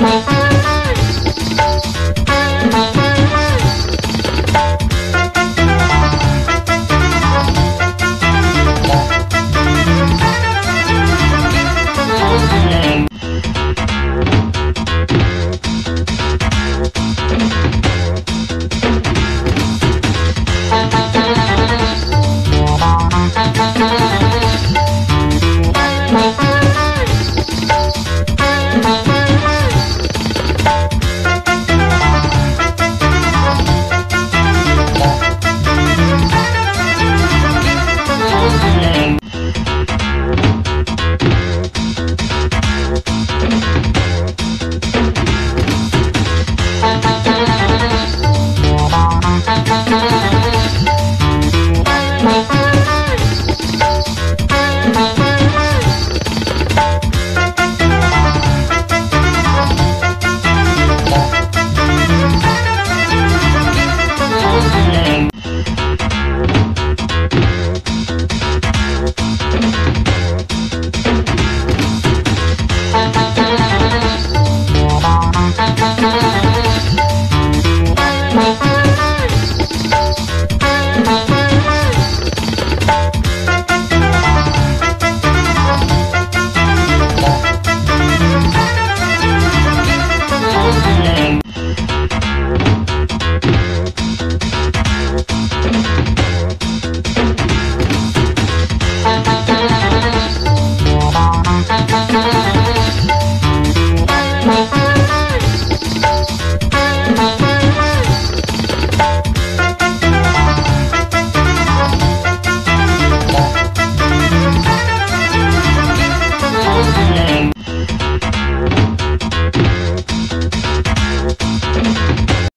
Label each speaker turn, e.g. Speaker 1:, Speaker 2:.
Speaker 1: my